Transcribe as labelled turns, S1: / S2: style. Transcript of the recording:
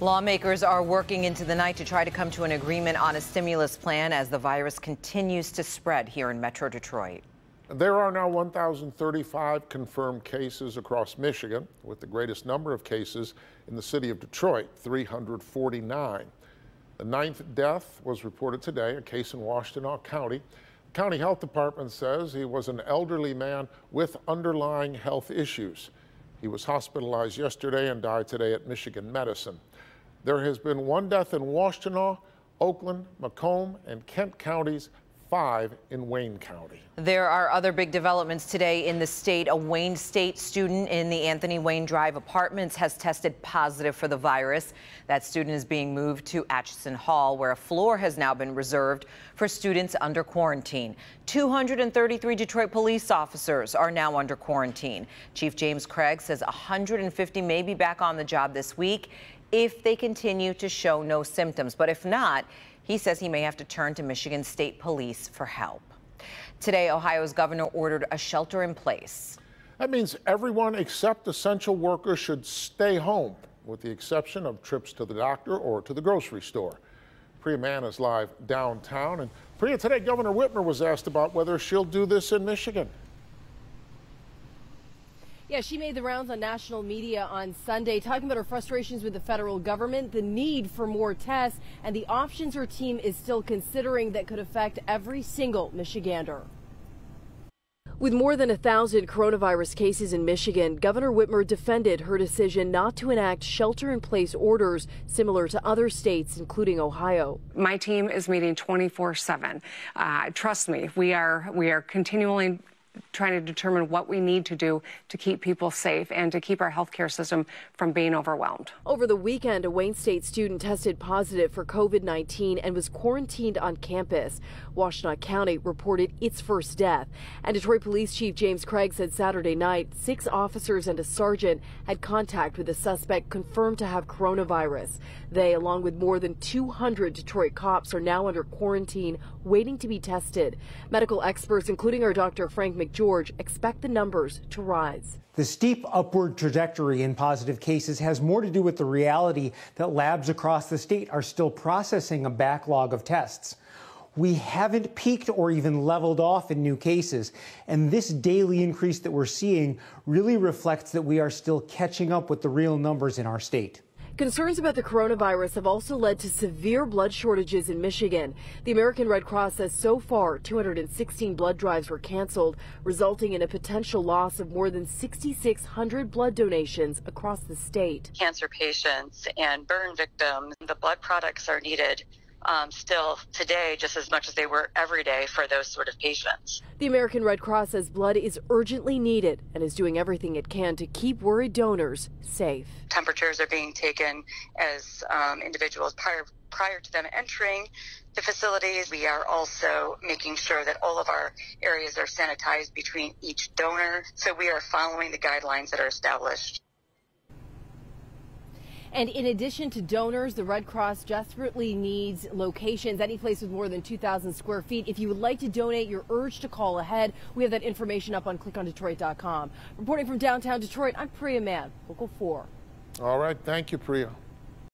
S1: Lawmakers are working into the night to try to come to an agreement on a stimulus plan as the virus continues to spread here in Metro Detroit.
S2: There are now 1,035 confirmed cases across Michigan, with the greatest number of cases in the city of Detroit, 349. The ninth death was reported today, a case in Washtenaw County. The county health department says he was an elderly man with underlying health issues. He was hospitalized yesterday and died today at Michigan Medicine. There has been one death in Washtenaw, Oakland, Macomb, and Kent counties, five in Wayne County.
S1: There are other big developments today in the state. A Wayne State student in the Anthony Wayne Drive apartments has tested positive for the virus. That student is being moved to Atchison Hall, where a floor has now been reserved for students under quarantine. 233 Detroit police officers are now under quarantine. Chief James Craig says 150 may be back on the job this week if they continue to show no symptoms. But if not, he says he may have to turn to Michigan State Police for help. Today, Ohio's governor ordered a shelter in place.
S2: That means everyone except essential workers should stay home, with the exception of trips to the doctor or to the grocery store. Priya Mann is live downtown. And Priya, today Governor Whitmer was asked about whether she'll do this in Michigan.
S3: Yeah, she made the rounds on national media on Sunday, talking about her frustrations with the federal government, the need for more tests, and the options her team is still considering that could affect every single Michigander. With more than a thousand coronavirus cases in Michigan, Governor Whitmer defended her decision not to enact shelter in place orders similar to other states, including Ohio.
S4: My team is meeting 24 uh, 7. Trust me, we are, we are continually trying to determine what we need to do to keep people safe and to keep our healthcare system from being overwhelmed.
S3: Over the weekend, a Wayne State student tested positive for COVID 19 and was quarantined on campus. Washtenaw County reported its first death. And Detroit Police Chief James Craig said Saturday night six officers and a sergeant had contact with a suspect confirmed to have coronavirus. They, along with more than 200 Detroit cops, are now under quarantine waiting to be tested. Medical experts, including our Dr. Frank McGeorge, expect the numbers to rise.
S5: The steep upward trajectory in positive cases has more to do with the reality that labs across the state are still processing a backlog of tests. We haven't peaked or even leveled off in new cases, and this daily increase that we're seeing really reflects that we are still catching up with the real numbers in our state.
S3: Concerns about the coronavirus have also led to severe blood shortages in Michigan. The American Red Cross says so far 216 blood drives were canceled, resulting in a potential loss of more than 6,600 blood donations across the state.
S6: Cancer patients and burn victims, the blood products are needed um, still today just as much as they were every day for those sort of patients.
S3: The American Red Cross says blood is urgently needed and is doing everything it can to keep worried donors safe.
S6: Temperatures are being taken as um, individuals prior prior to them entering the facilities. We are also making sure that all of our areas are sanitized between each donor. So we are following the guidelines that are established.
S3: And in addition to donors, the Red Cross desperately needs locations, any place with more than 2,000 square feet. If you would like to donate, you're urged to call ahead. We have that information up on clickondetroit.com. Reporting from downtown Detroit, I'm Priya Mann, Local 4.
S2: All right. Thank you, Priya.